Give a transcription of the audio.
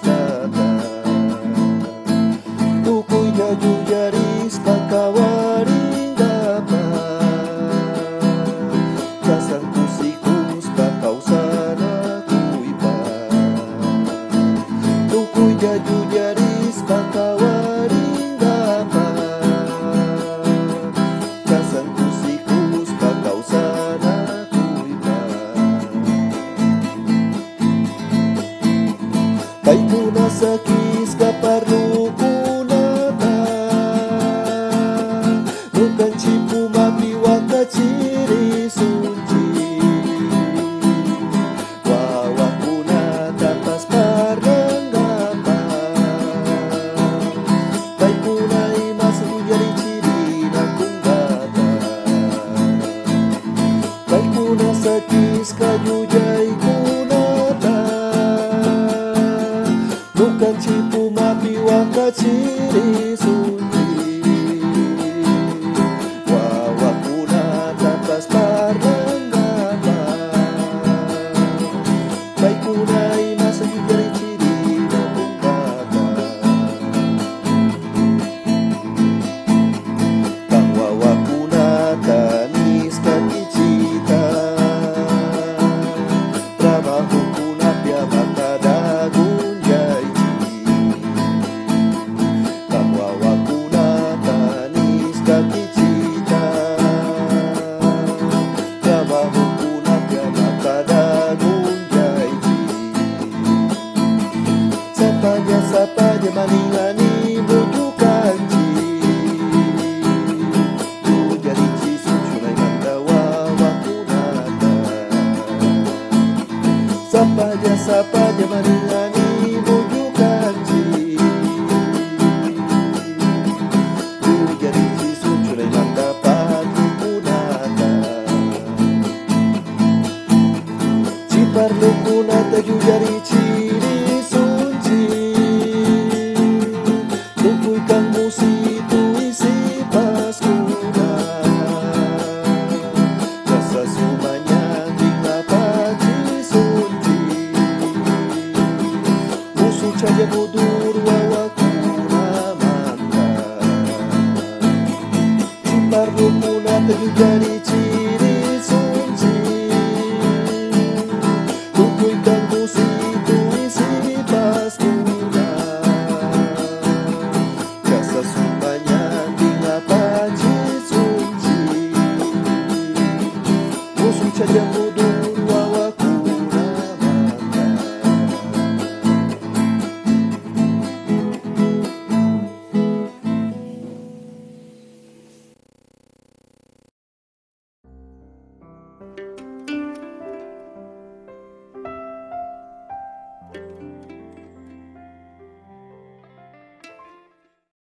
The. Sakis kaparlu kunata Bukan cipu mapi waka ciri sunci. Wawa kunata pas paranggapan Baikuna imasu jari ciri nakunggata Baikuna sakis kayu jai kunata wakachipuma biwakachirisu Sapanya sapanya maningani bujukanji Jadi cisu sunai mandapat kunata Cipar kunata jujari ciri The you ready to